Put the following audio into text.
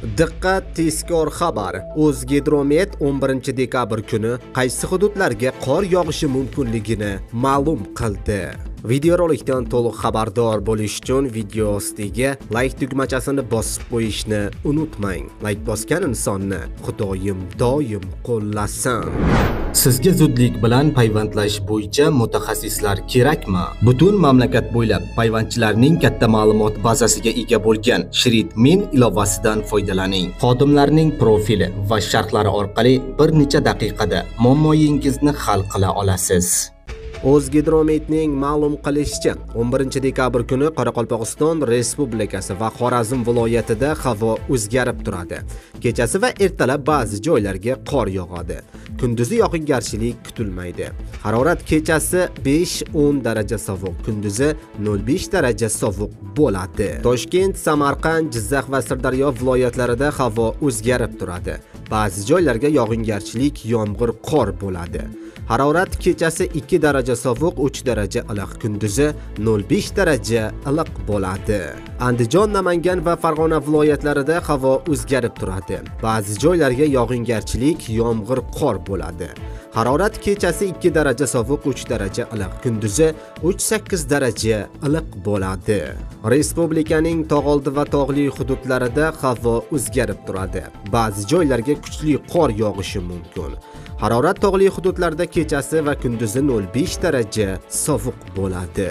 Diqqat tezkor xabar. O'zgidromet 11 dekabr kuni qaysi hududlarga qor yog'ishi mumkinligini ma'lum qildi. Videorolikdan to'liq xabardor bo'lish uchun video ostiga like tugmachasini bosib qo'yishni unutmang. Like bosgan insonni Xudoyim doim qo'llasin. Sizga zudlik bilan payvandlash bo'yicha mutaxassislar kerakmi? Butun mamlakat bo'ylab payvandchilarning katta ma'lumot bazasiga ega bo'lgan Shritmin ilovasidan foydalaning. Xodimlarning profili va sharhlari orqali bir necha daqiqada muammoyingizni hal qila olasiz. O'zgidrometning ma'lum qilishicha 11 dekabr kuni Qoraqalpog'iston Respublikasi va Xorazm viloyatida havo o'zgarib turadi. Kechasi va ertalab ba'zi joylarga qor yog'adi. Kunduzi yog'ingarchilik kutilmaydi. Harorat kechasi 5-10 daraja sovuq, kunduzi 0.5 daraja sovuq bo'ladi. Toshkent, Samarqand, Jizzax va Sirdaryo viloyatlarida havo o'zgarib turadi. Ba'zi joylarga yog'ingarchilik, yomg'ir, qor bo'ladi. Harorat kechasi 2 daraja sovuq, 3 daraja iliq, kunduzi 0.5 daraja iliq bo'ladi. Andijon, Namangan va Farg'ona viloyatlarida havo o'zgarib turadi. Ba'zi joylarga yog'ingarchilik, yomg'ir, qor bo'ladi. Harorat kechasi 2 daraja sovuq, 3 daraja iliq, kunduzi 3-8 daraja iliq bo'ladi. Respublikaning tog'oldi va tog'li hududlarida havo o'zgarib turadi. Ba'zi joylarga kuchli qor yog'ishi mumkin. Harorat tog'li hududlarda kechasi va kunduzi 0.5 daraja sovuq bo'ladi.